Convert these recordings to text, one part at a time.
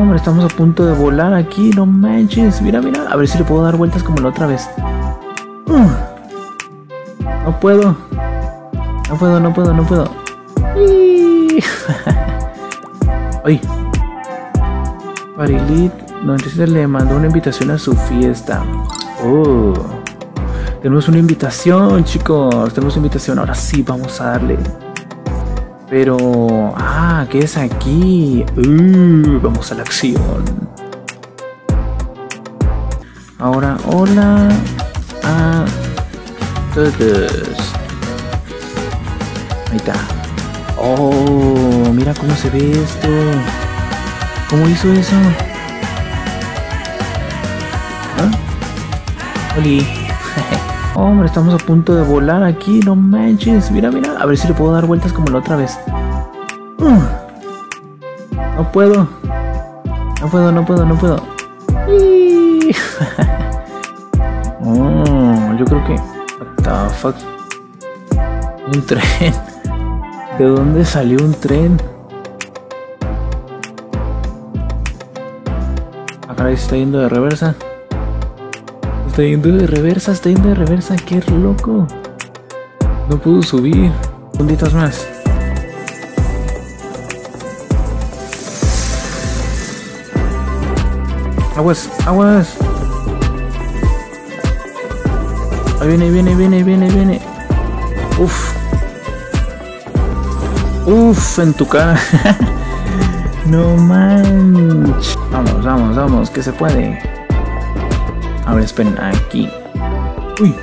Estamos a punto de volar aquí, no manches. Mira, mira, a ver si le puedo dar vueltas como la otra vez. Uh. No puedo. No puedo, no puedo, no puedo. Ay. Parilit 97 le mandó una invitación a su fiesta. Oh. Tenemos una invitación, chicos. Tenemos una invitación. Ahora sí, vamos a darle. Pero... Ah, ¿qué es aquí? Uh, vamos a la acción. Ahora, hola a todos. Ahí está. Oh, mira cómo se ve esto. ¿Cómo hizo eso? ¿Ah? Oli. Hombre, estamos a punto de volar aquí, no manches. Mira, mira, a ver si le puedo dar vueltas como la otra vez. No puedo. No puedo, no puedo, no puedo. oh, yo creo que. What? Un tren. ¿De dónde salió un tren? Acá se está yendo de reversa. Está yendo de reversa, está yendo de reversa. Qué loco. No puedo subir. Puntitos más. Aguas, aguas. Ahí viene, viene, viene, viene, viene. Uf. Uf, en tu cara. no manches. Vamos, vamos, vamos, que se puede. A ver, esperen, aquí. Uy.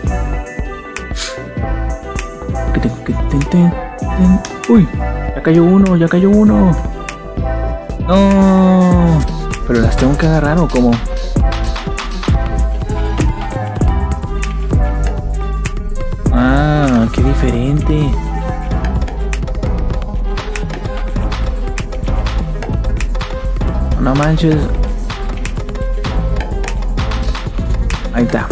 Uy, ya cayó uno, ya cayó uno. No. Pero las tengo que agarrar o cómo? Ah, qué diferente. No manches. Ahí está.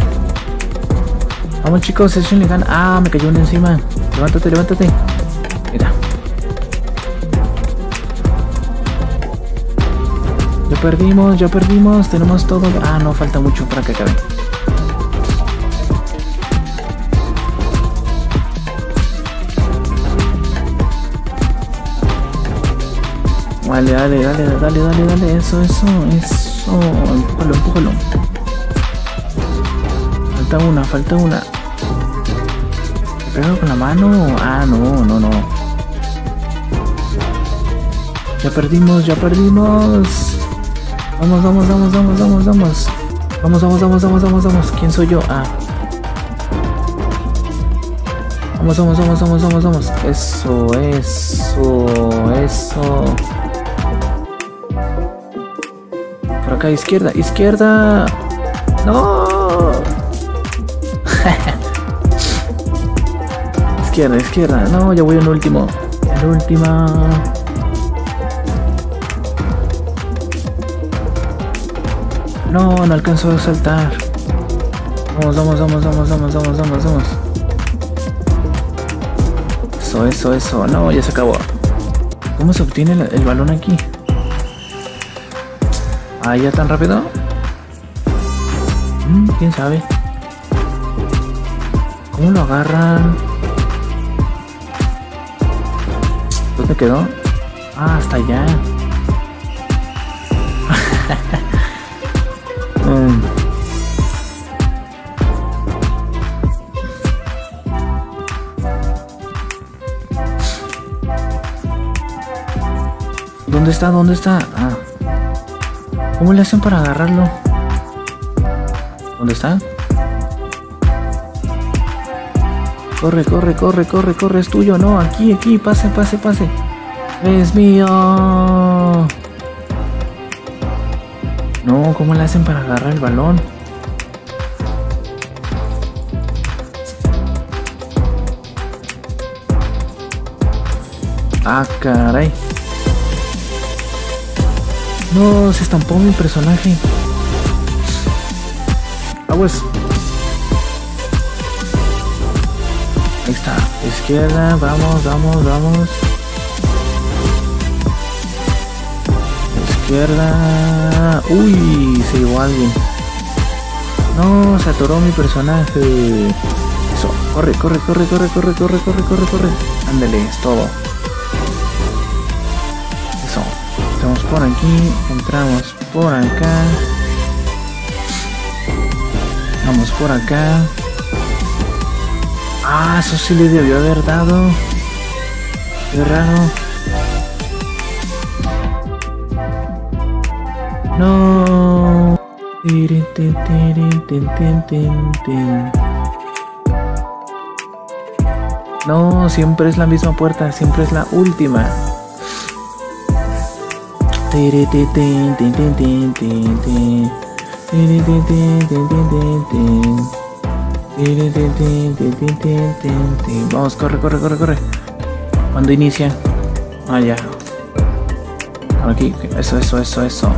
Vamos chicos, es un Ah, me cayó uno encima. Levántate, levántate. Mira. Ya perdimos, ya perdimos. Tenemos todo. Ah, no, falta mucho para que acabe. Dale, dale, dale, dale, dale, dale. Eso, eso, eso. Empújalo, empújalo. Falta una, falta una. ¿Pegado con la mano? Ah, no, no, no. Ya perdimos, ya perdimos. Vamos, vamos, vamos, vamos, vamos, vamos. Vamos, vamos, vamos, vamos, vamos, vamos. ¿Quién soy yo? Ah. Vamos, vamos, vamos, vamos, vamos, vamos. Eso, eso, eso. Por acá, izquierda, izquierda. No. Izquierda, izquierda. No, ya voy en último. En última. No, no alcanzó a saltar. Vamos, vamos, vamos, vamos, vamos, vamos, vamos, vamos. Eso, eso, eso. No, ya se acabó. ¿Cómo se obtiene el, el balón aquí? Ah, ya tan rápido. Mm, ¿Quién sabe? ¿Cómo lo agarran? ¿Dónde quedó? Ah, hasta allá. Mm. ¿Dónde está? ¿Dónde está? Ah. ¿Cómo le hacen para agarrarlo? ¿Dónde está? Corre, corre, corre, corre, corre, es tuyo, no, aquí, aquí, pase, pase, pase. Es mío. No, ¿cómo le hacen para agarrar el balón? Ah, caray. No, se estampó mi personaje. Aguas. Ahí está. Izquierda, vamos, vamos, vamos. Izquierda. Uy, se llevó alguien. No, se atoró mi personaje. Eso, corre, corre, corre, corre, corre, corre, corre, corre, corre. Ándale, es todo. Eso. Estamos por aquí, entramos por acá. Vamos por acá. Ah, eso sí le debió haber dado. Qué raro. No. No, siempre es la misma puerta, siempre es la última. Vamos, corre, corre, corre, corre. ¿Cuándo inicia? Ah, ya. Aquí, eso, eso, eso, eso.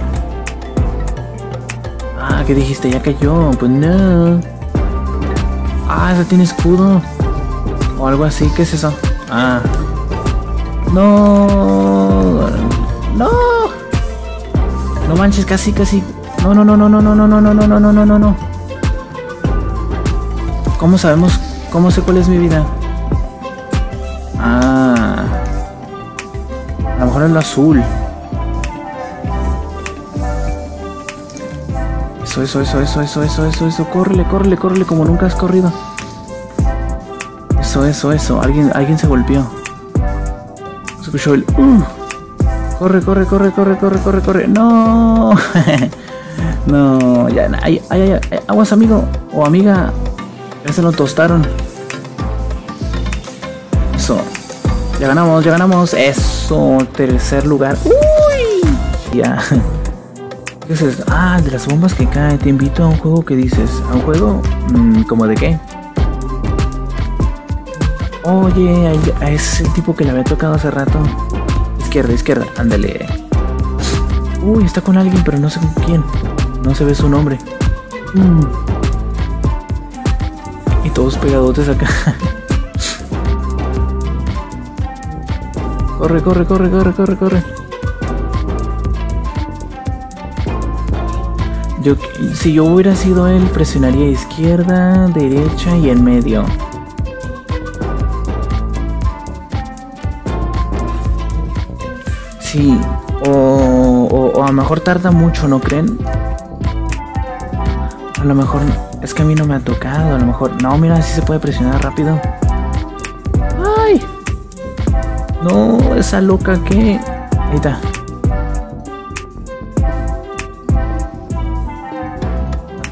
Ah, ¿qué dijiste? Ya cayó. Pues no. Ah, esa tiene escudo. O algo así. ¿Qué es eso? Ah. No. No. No manches, casi, casi. No, no, no, no, no, no, no, no, no, no, no, no, no. ¿Cómo sabemos? ¿Cómo sé cuál es mi vida? Ah. A lo mejor es lo azul. Eso, eso, eso, eso, eso, eso, eso, eso. Córrele, córrele, córrele como nunca has corrido. Eso, eso, eso. Alguien, alguien se golpeó. Escuchó el. Uh. Corre, corre, corre, corre, corre, corre, corre. No. no, ya, ay, ay, ay, aguas, amigo o amiga. Se lo tostaron. Eso. Ya ganamos, ya ganamos. Eso. Tercer lugar. Uy. Ya. ¿Qué? Ah, de las bombas que caen. Te invito a un juego que dices. ¿A un juego? Mm, ¿Cómo de qué? Oye, ese es el tipo que le había tocado hace rato. Izquierda, izquierda. Ándale. Uy, está con alguien, pero no sé con quién. No se ve su nombre. Mm todos pegadotes acá. corre, corre, corre, corre, corre, corre. Yo, si yo hubiera sido él, presionaría izquierda, derecha y en medio. Sí, o, o, o a lo mejor tarda mucho, ¿no creen? A lo mejor es que a mí no me ha tocado, a lo mejor. No, mira, si se puede presionar rápido. ¡Ay! No, esa loca que. Ahí está.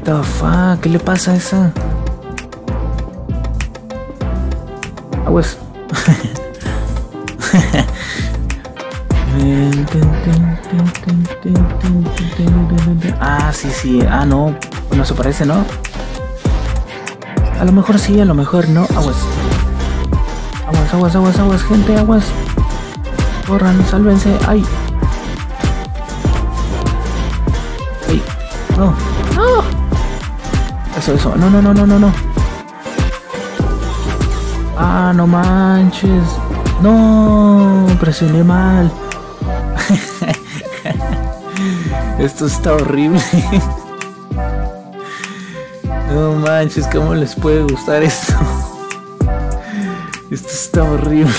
The fuck? ¿Qué le pasa a esa? Aguas. ah, sí, sí. Ah, no. No se parece, ¿no? A lo mejor sí, a lo mejor no. Aguas. Aguas, aguas, aguas, aguas, gente, aguas. Corran, sálvense. ¡Ay! ¡Ay! ¡No! ¡No! Eso, eso. No, no, no, no, no, no. Ah, no manches. No, presioné mal. Esto está horrible. No manches, ¿cómo les puede gustar esto? Esto está horrible.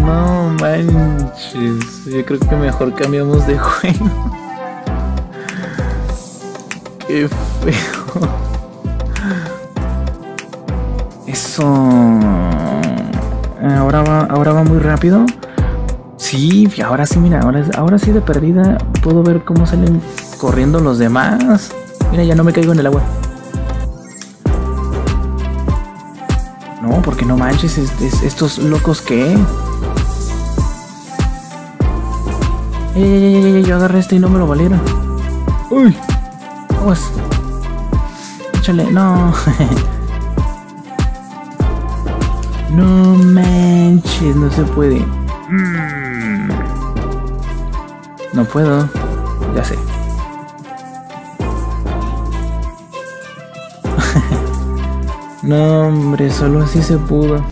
No manches. Yo creo que mejor cambiamos de juego. Qué feo. Eso. Ahora va, ahora va muy rápido. Sí, ahora sí, mira, ahora, ahora sí de perdida puedo ver cómo salen corriendo los demás. Mira, ya no me caigo en el agua. No, porque no manches, estos locos que. Eh, yo agarré este y no me lo valieron. Uy, aguas. Échale, no. no manches, no se puede. Mm. No puedo, ya sé. No, hombre, solo así se pudo.